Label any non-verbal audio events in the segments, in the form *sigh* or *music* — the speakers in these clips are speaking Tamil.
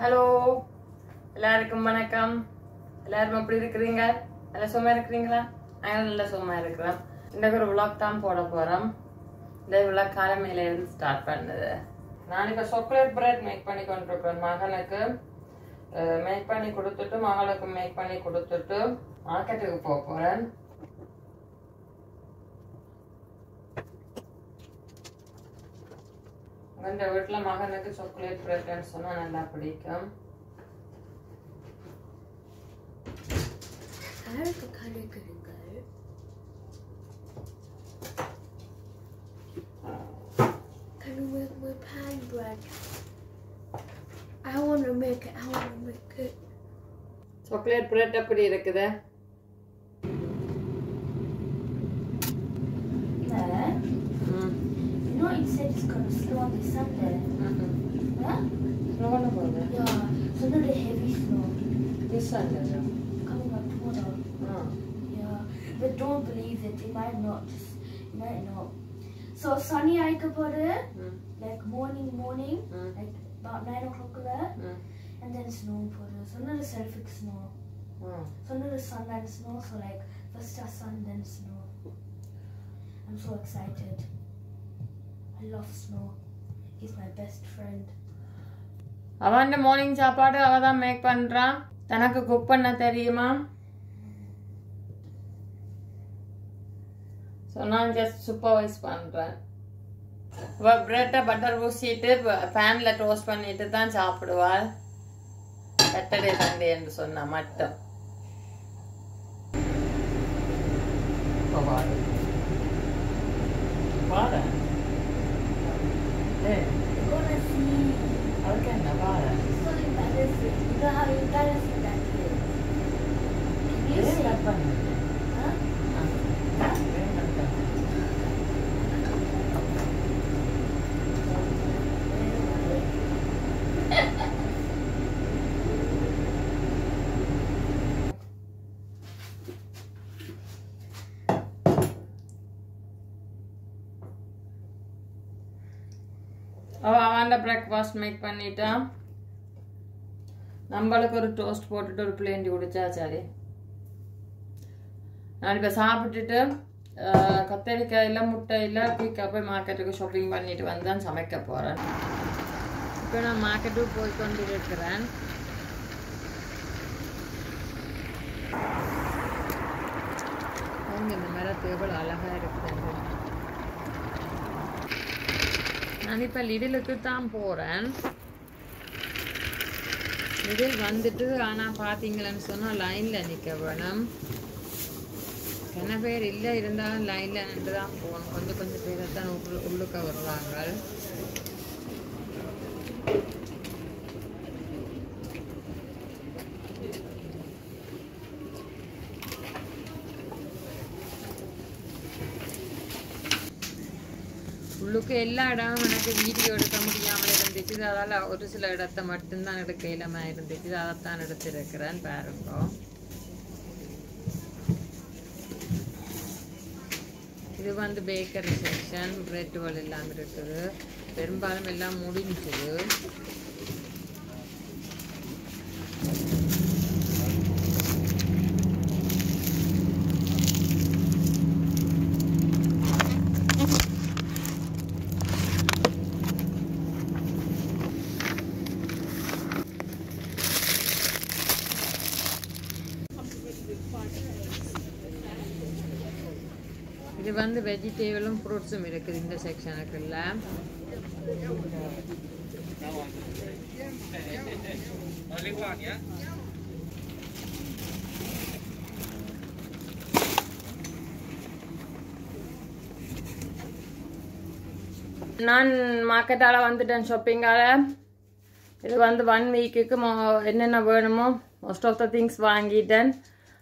ஹலோ எல்லாருக்கும் வணக்கம். எல்லாரும் எப்படி இருக்கிறீங்க? நல்லா சும்மா இருக்கிறீங்களா? நாங்கள் நல்லா சும்மா இருக்கிறோம். இன்றைக்கு ஒரு விளாக் தான் போட போகிறோம் இந்த vlog காலமையிலேருந்து ஸ்டார்ட் பண்ணுது. நான் இப்போ சாக்லேட் பிரெட் மேக் பண்ணி கொண்டிருக்கிறேன் மகனுக்கு. மேக் பண்ணி கொடுத்துட்டு மகளுக்கு மேக் பண்ணி கொடுத்துட்டு மார்க்கெட்டுக்கு போக போகிறேன் இந்த வீட்டில் மகனுக்கு சாக்லேட் பிரெட்னு சொன்னால் நல்லா பிடிக்கும் யாருக்கு கணக்குங்கள் Can you make my pan bread? I want to make it. I want to make it. Chocolate bread எப்படி இருக்குது know it said it's gonna snow on this Sunday. Huh? ஸ்லோவான போகுது Yeah. So not a heavy snow this Sunday coming up tomorrow. Ah Yeah. But don't believe it. It might not. Just it might not. So sunny aikapadu ம் like morning morning ம் like about nine o'clock there ம் and then snow padu. So not a selfic snow. Ah So not a sun and snow. So like first a sun then snow. I'm so excited. I love snow. He's my best friend. அவன் மார்னிங் சாப்பாடு அவ தான் மேக் பண்றான். தனக்கு குக் பண்ண தெரியுமா? ஸோ நான் ஜஸ்ட் சூப்பர்வைஸ் பண்றேன் பிரெட்டை பட்டர் ஊசிட்டு ஃபேனில் டோஸ்ட் பண்ணிட்டு தான் சாப்பிடுவாள். சாட்டர்டே சண்டே என்று சொன்னா மட்டும். embarrassing. You know how embarrassing that is. Can you ஏன் say? கட் பண்ண Huh? அவன் பிரேக்ஃபாஸ்ட் மேக் பண்ணிட்டான் நம்மளுக்கு ஒரு டோஸ்ட் போட்டுட்டு ஒரு பிளேண்டி குடிச்சா சரி. நான் இப்போ சாப்பிட்டுட்டு அஹ், கத்தரிக்காய் இல்லை முட்டை இல்லை குயிக்காக போய் மார்க்கெட்டுக்கு ஷாப்பிங் பண்ணிட்டு வந்து தான் சமைக்க போகிறேன் இப்போ நான் மார்க்கெட்டுக்கு போய் கொண்டு இருக்கிறேன். இந்த மரத்து எவ்வளோ அழகாக இருக்குது நான் இப்போ லிடிலுக்கு தான் போகிறேன் இது வந்துட்டு ஆனால் பார்த்தீங்களன்னு சொன்னால் லைனில் நிற்க வேணும். என்ன பேர் இல்லை இருந்தாலும் லைனில் நின்று தான் போகணும். கொஞ்சம் கொஞ்சம் பேரை தான் உள்ளுக்க வருவாங்க உள்ளுக்கு எல்லா இடமும் எனக்கு வீடியோ எடுக்க முடியாமல் இருந்துச்சு. அதால் ஒரு சில இடத்த மட்டும்தான் எடுக்க இல்லாமல் இருந்துச்சு. அதைத்தான் எடுத்திருக்கிறேன் பாருங்க. இது வந்து பேக்கரி செக்ஷன் பிரெட் பிரெட்டுகள் எல்லாம் இருக்குது. பெரும்பாலும் எல்லாம் முடிஞ்சுது. வந்து வெஜிடேபிளும் ஃப்ரூட்ஸும் இருக்குது இந்த செக்ஷனுக்குள்ள நான் மார்க்கெட்டால் வந்துட்டேன் ஷாப்பிங்கால இது வந்து ஒன் வீக்குக்கு என்னென்ன வேணுமோ மோஸ்ட் ஆஃப் த திங்ஸ் வாங்கிட்டேன்.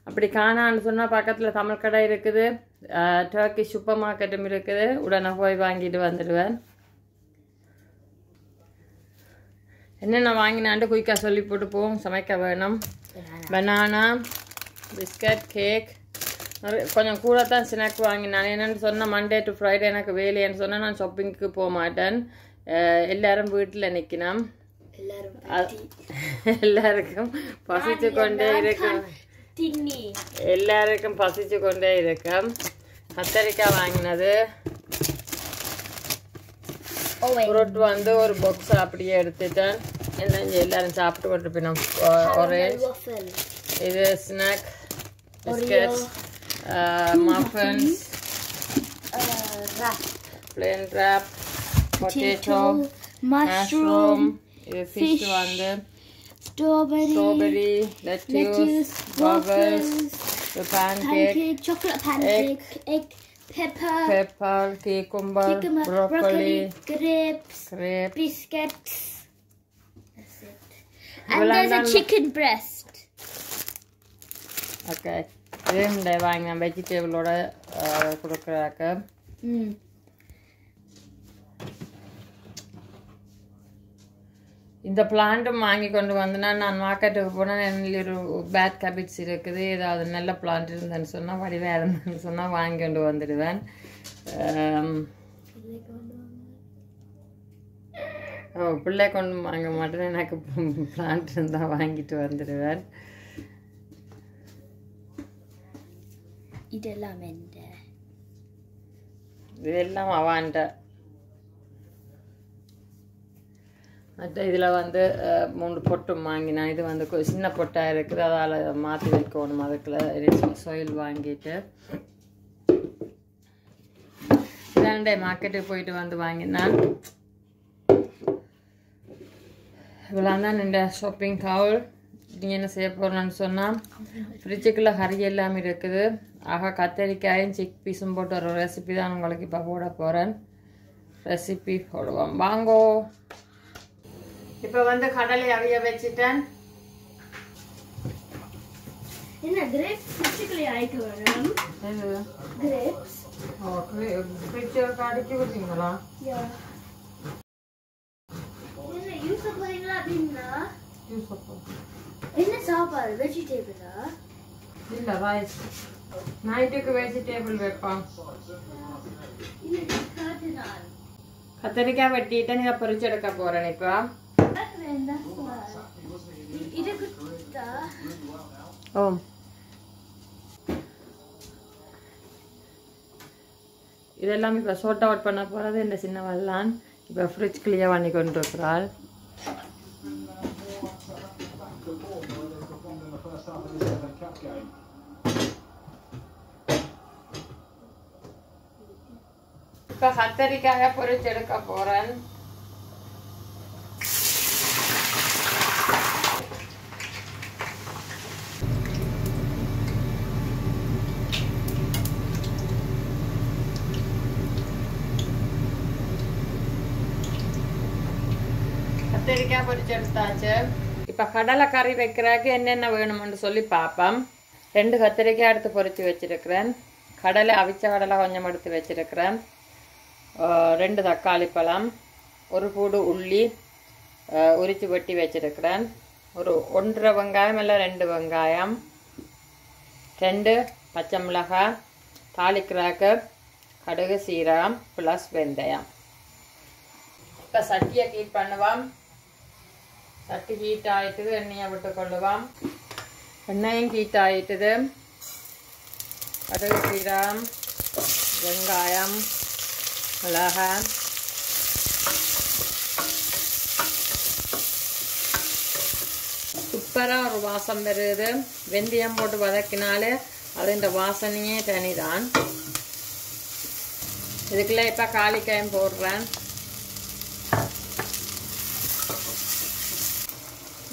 அப்படி காணான்னு சொன்னால் பக்கத்தில் தமிழ் கடை இருக்குது. டர்க்கி சூப்பர் மார்க்கெட்டும் இருக்குது. உடனே போய் வாங்கிட்டு வந்துடுவேன். என்னென்ன வாங்கினான்ட்டு குயிக்காக சொல்லி போட்டு போவோம். சமைக்க வேணும். பனானா பிஸ்கட் கேக் கொஞ்சம் கூட தான் ஸ்நாக் வாங்கினான். என்னென்னு சொன்னால் மண்டே டு ஃப்ரைடே எனக்கு வேலைன்னு சொன்னால் நான் ஷாப்பிங்க்கு போக மாட்டேன். எல்லாரும் வீட்டில் நிற்கினோம் *laughs* எல்லாருக்கும் பசிச்சு கொண்டே இருக்கும் தின்னி எல்லாருக்கும் பசிச்சு கொண்டே இருக்கும் கத்தரிக்காய் வாங்கினது புரோட் வந்து ஒரு பாக்ஸ் அப்படியே எடுத்துட்டேன் என்ன எல்லாரும் சாப்பிட்டு கொண்டு போயிடும் ஆரேஞ்ச் இது snack biscuits muffins plain wrap potato mushroom இது ஃபிஷ் வந்து strawberry strawberry lettuce lettuce waffles waffles pancake pancake chocolate pancake egg pepper pepper cucumber cucumber broccoli broccoli grapes grape biscuits that's it and Well, there's a I'm- chicken breast okay இது இந்த வாங்கின வெஜிடபிளோட கொடுக்குறாக்க mm. இந்த பிளான்ட்டும் வாங்கி கொண்டு வந்தேன்னா நான் மார்க்கெட்டுக்கு போனால் என்னில் ஒரு பேட் கேபிட்ஸ் இருக்குது. ஏதாவது நல்ல பிளான்ட் இருந்தேன்னு சொன்னால் வடிவாக இருந்தேன்னு சொன்னால் வாங்கி கொண்டு வந்துடுவேன். ஓ பிள்ளை கொண்டு வாங்க மாட்டேன் எனக்கு பிளான்ட் இருந்தால் வாங்கிட்டு வந்துடுவேன். இதெல்லாம் இதெல்லாம் அவான்ட்ட மற்ற இதில் வந்து மூணு பொட்டும் வாங்கினேன் இது வந்து கொ- சின்ன பொட்டாக இருக்குது. அதால் மாற்றி வைக்கணும் அதுக்குள்ள சொயில் வாங்கிட்டு. ரெண்டே மார்க்கெட்டுக்கு போயிட்டு வந்து வாங்கினேன் இவ்வளோ தான் இந்த ஷாப்பிங் கவுல் நீங்கள் என்ன செய்ய போகிறோன்னு சொன்னால் ஃப்ரிட்ஜுக்குள்ளே ஹரி எல்லாம் இருக்குது. ஆக கத்தரிக்காயும் சிக் பீஸும் போட்டு ஒரு ரெசிபி தான் உங்களுக்கு இப்போ போட போகிறேன் ரெசிபி போடுவோம். வாங்கோ. இப்போ வந்து கடலை அவிய வச்சுட்டேன். என்ன கிரேப்ஸ் ஃபிசிக்கலி ஆயிட்டு இது கிரேப்ஸ் விட்டீங்களா யா. என்ன யூஸ் போறீங்களா அப்படின்னா? என்ன சாப்பாடு? வெஜிடேபிளா இல்லை ரைஸ் நைட்டுக்கு வெஜிடேபிள் வைப்பான் கத்தரிக்காய் வெட்டிட்டு நீங்கள் பொரிச்சு எடுக்க போகிறேன் இப்போ இது குத்தா ஓ இதெல்லாம் இப்போ ஷார்ட் அவுட் பண்ண போகிறது இந்த சின்னவெல்லாம் இப்போ ஃப்ரிட்ஜ் கிளியர் பண்ணி கொண்டு இருக்கிறாள் இப்போ கத்தரிக்காய பொரிச்சு எடுக்க போகிறேன் கத்திரிக்காய் பொரிச்சு எடுத்தாச்சு. இப்போ கடலை கறி வைக்கிறதுக்கு என்னென்ன வேணும்னு சொல்லி பார்ப்போம் ரெண்டு கத்திரிக்காய் எடுத்து பொரிச்சு வச்சிருக்கிறேன். கடலை அவிச்ச கடலை கொஞ்சம் எடுத்து வச்சிருக்கிறேன். ரெண்டு தக்காளி பழம் ஒரு கூடு உள்ளி உரித்து வெட்டி வச்சிருக்கிறேன். ஒரு ஒன்றரை வெங்காயம் இல்லை ரெண்டு வெங்காயம். ரெண்டு பச்சை மிளகாய் தாளிக்கிறாக்கு கடுகு சீரகம் ப்ளஸ் வெந்தயம். இப்போ சட்டியை கீட் பண்ணுவோம். சட்டி ஹீட் ஆயிட்டது எண்ணெயை விட்டு கொள்ளுவோம் எண்ணெயும் ஹீட் ஆயிட்டது கடுகு சீரம் வெங்காயம் மிளகாய் சூப்பராக ஒரு வாசம் வருது. வெந்தயம் போட்டு வதக்கினாலே அது இந்த வாசனையே தனிதான். இதுக்குள்ளே இப்போ காளிக்காயும் போடுறேன்.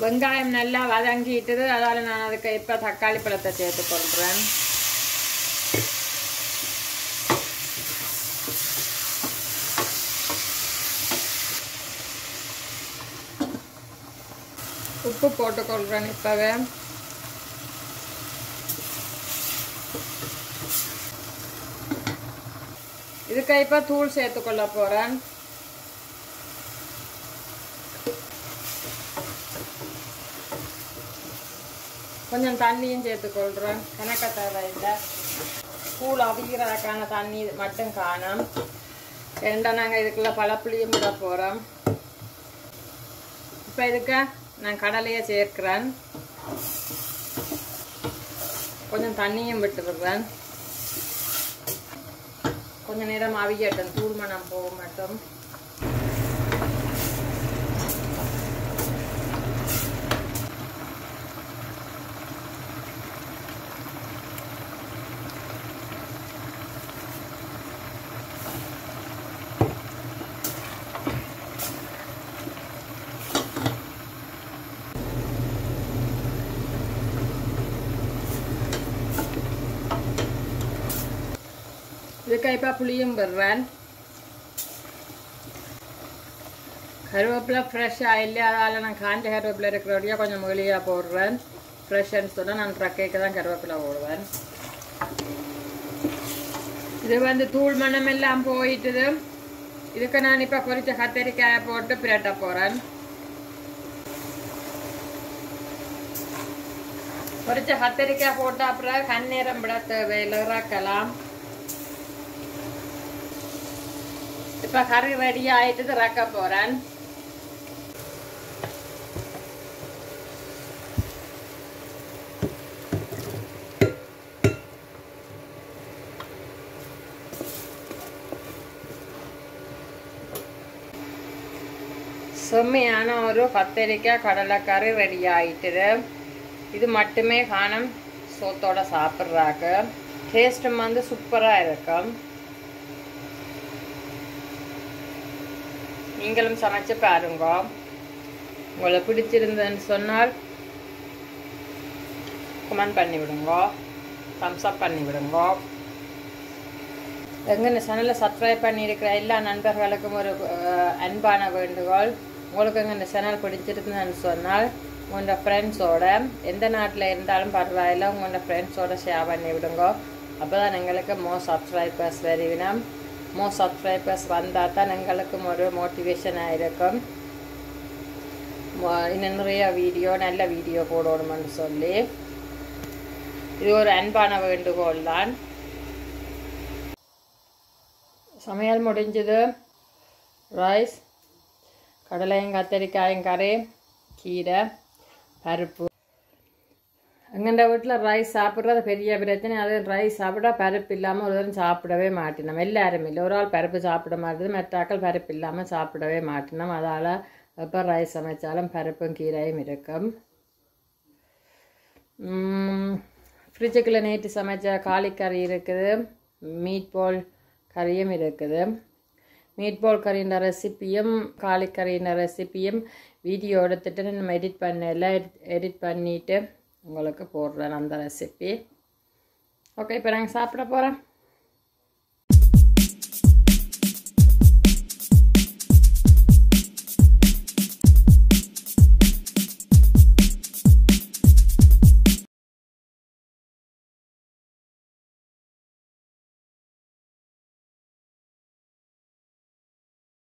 வெங்காயம் நல்லா வதங்கிட்டுது. அதால் நான் அதுக்கு இப்போ தக்காளி பழத்தை சேர்த்து கொள்கிறேன் உப்பு போட்டுக்கொள்கிறேன் இப்போவே. இதுக்கு இப்போ தூள் சேர்த்துக்கொள்ள போகிறேன் கொஞ்சம் தண்ணியும் சேர்த்துக்கொள்கிறோம் கணக்க தேவையில்லை. கூழ் அவிக்கிறதுக்கான தண்ணி மட்டும் காணும். ரெண்டாக நாங்கள் இதுக்குள்ள பழப்புளியும் விட போகிறோம் இப்போ இதுக்க நான் கடலையை சேர்க்கிறேன். கொஞ்சம் தண்ணியும் விட்டுடுறேன் கொஞ்சம் நேரம் அவியட்டும். தூள் மனம் போக மட்டும். இதுக்கு இப்போ புளியும் விடுறேன் கருவேப்பிலை ஃப்ரெஷ்ஷாக இல்லை அதால் நான் காஞ்ச கருவேப்பிலை இருக்கிறபடியாக கொஞ்சம் மொழியாக போடுறேன். ஃப்ரெஷ்ஷுன்னு சொன்னால் நான் ட்ரக்கேக்கு தான் கருவேப்பிலை போடுவேன். இது வந்து தூள் மணம் எல்லாம் போயிட்டுது. இதுக்கு நான் இப்போ பொரிச்ச கத்தரிக்காயை போட்டு பிரட்ட போகிறேன் பொரிச்ச கத்தரிக்காய் போட்ட அப்புறம் கண்ணீரம் விட தேவையில்லை இறக்கலாம். இப்ப கறி ரெடி ஆயிட்டு இறக்க போறேன் செம்மையான ஒரு கத்தரிக்காய் கடலைக்கறி ரெடி ஆகிட்டுது இது மட்டுமே காணும் சோத்தோட சாப்பிட்றாங்க டேஸ்ட்டும் வந்து சூப்பராக இருக்கும் நீங்களும் சமைச்சு பாருங்க. உங்களை பிடிச்சிருந்ததுன்னு சொன்னால் கமெண்ட் பண்ணி விடுங்க தம்ஸ் அப் பண்ணி விடுங்க எங்கள் சேனலை சப்ஸ்கிரைப் பண்ணியிருக்கிற எல்லா நண்பர்களுக்கும் ஒரு அன்பான வேண்டுகோள். உங்களுக்கு எங்கள் இந்த சேனல் பிடிச்சிருந்ததுன்னு சொன்னால் உங்களோட ஃப்ரெண்ட்ஸோட எந்த நாட்டில் இருந்தாலும் பரவாயில்ல உங்களோட ஃப்ரெண்ட்ஸோட ஷேர் பண்ணி விடுங்க அப்போ தான் எங்களுக்கு மோ சப்ஸ்கிரைபர்ஸ் வருவினம். மோர் சப்ஸ்கிரைபர்ஸ் வந்தால் தான் எங்களுக்கும் ஒரு மோட்டிவேஷனாக இருக்கும். இன்னும் நிறைய வீடியோ நல்ல வீடியோ போடணும்னு சொல்லி. இது ஒரு அன்பான வேண்டுகோள் தான். சமையல் முடிஞ்சது. ரைஸ் கடலையும் கத்தரிக்காயும் கறி கீரை பருப்பு. எங்கள் வீட்டில் ரைஸ் சாப்பிட்றது பெரிய பிரச்சனை அது ரைஸ் சாப்பிட்டா பருப்பு இல்லாமல் ஒரு தரம் சாப்பிடவே மாட்டினோம் எல்லாரும் இல்லை ஒரு ஆள் பருப்பு சாப்பிட மாட்டேது மற்றாக்கள் பருப்பு இல்லாமல் சாப்பிடவே மாட்டினோம் அதால் எப்போ ரைஸ் சமைச்சாலும் பருப்பும் கீரையும் இருக்கும் ஃப்ரிட்ஜுக்குள்ளே நேற்று சமைச்ச காளிக்கறி இருக்குது மீட் பால் கறியும் இருக்குது மீட் பால் கறின்ற ரெசிப்பியும் காளிக்கறின்ற ரெசிப்பியும் வீடியோ எடுத்துட்டு நம்ம எடிட் பண்ணல எடிட் பண்ணிவிட்டு உங்களுக்கு போடுறேன் அந்த ரெசிபி ஓகே இப்போ நாங்கள் சாப்பிட போகிறோம்